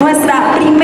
Nuestra primera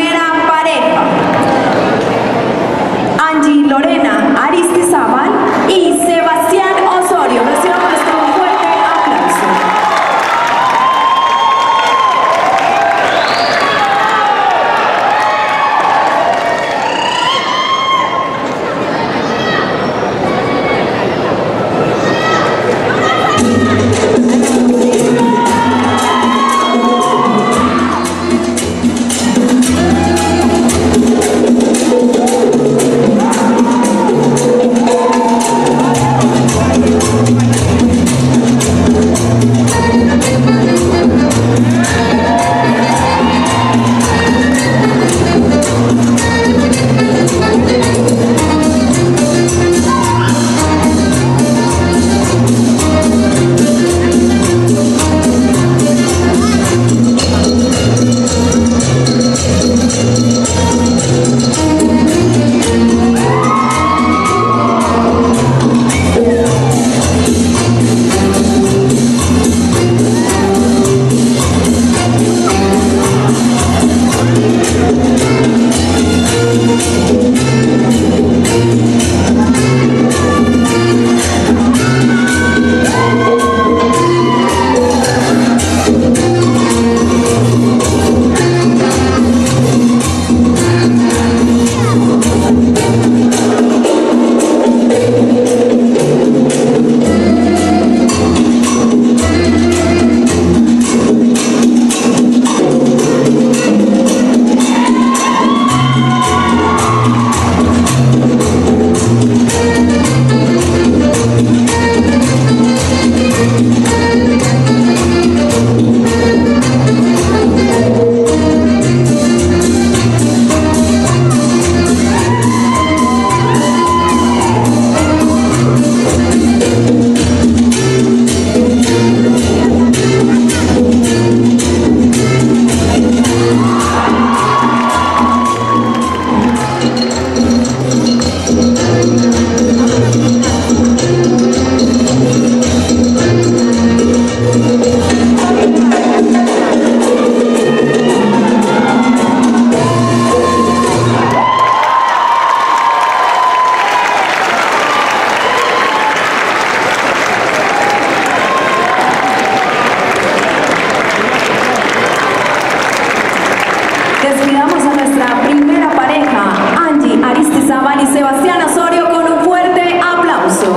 Despidamos a nuestra primera pareja, Angie Aristizábal y Sebastián Osorio, con un fuerte aplauso.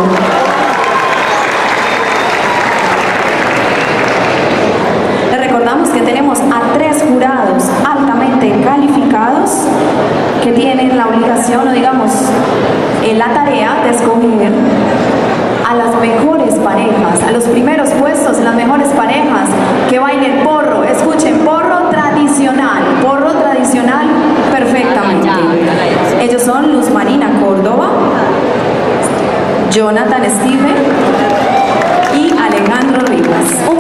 Le recordamos que tenemos a tres jurados altamente calificados que tienen la obligación o digamos en la tarea de escoger a las mejores parejas, a los primeros puestos, las mejores parejas que bailen porro, escuchen porro tradicional, porro tradicional perfectamente. Ellos son Luz Marina Córdoba, Jonathan Steven y Alejandro Rivas.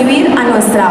recibir a nuestra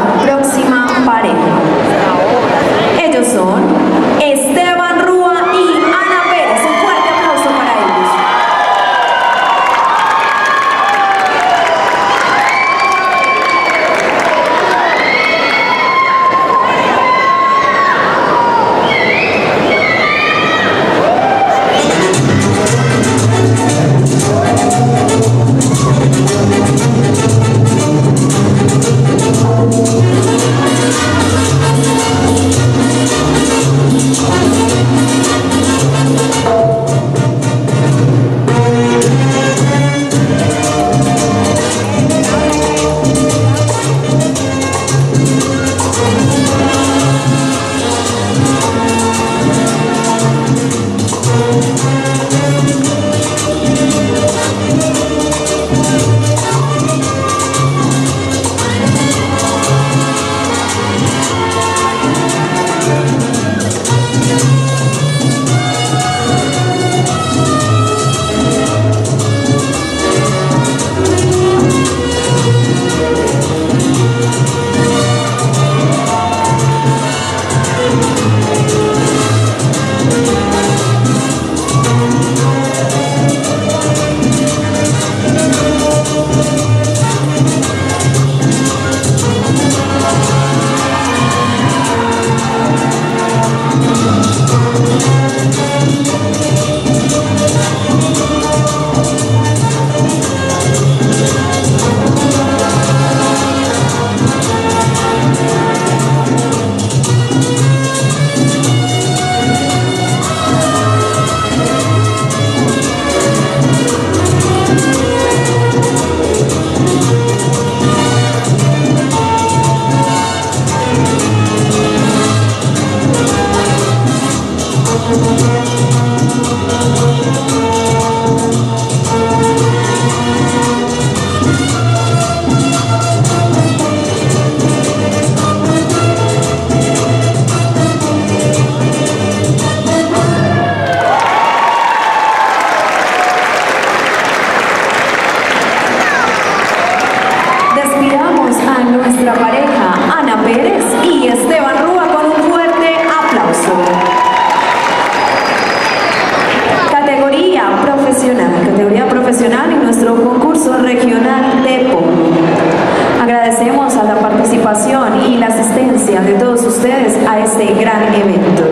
hermosa la participación y la asistencia de todos ustedes a este gran evento.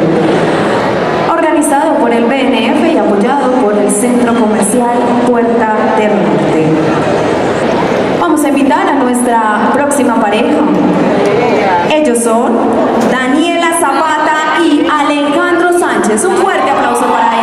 Organizado por el BNF y apoyado por el Centro Comercial Puerta del Norte. Vamos a invitar a nuestra próxima pareja. Ellos son Daniela Zapata y Alejandro Sánchez. Un fuerte aplauso para ellos.